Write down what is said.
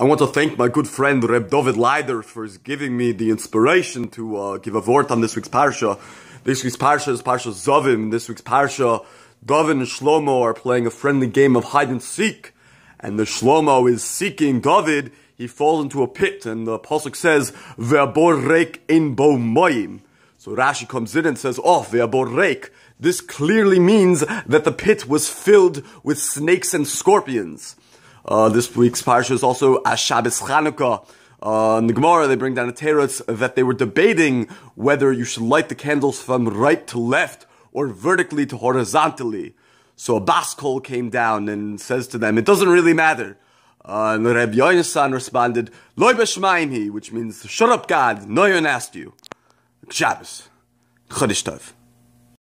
I want to thank my good friend Reb David Leider for giving me the inspiration to uh, give a vort on this week's parsha. This week's parsha is Parsha Zavim. This week's parsha, David and Shlomo are playing a friendly game of hide and seek, and the Shlomo is seeking David. He falls into a pit, and the pasuk says, "Ve'abor reik in bo moim." So Rashi comes in and says, "Oh, ve'abor reik." This clearly means that the pit was filled with snakes and scorpions. Uh, this week's parsha is also Ashabis Chanukah. Uh, in the Gemara, they bring down a teretz that they were debating whether you should light the candles from right to left or vertically to horizontally. So a bas kol came down and says to them, it doesn't really matter. Uh, and Reb Yonasan responded, Loi b'shmaim which means, shut up God, no one asked you. Shabbos. Chodesh Tov.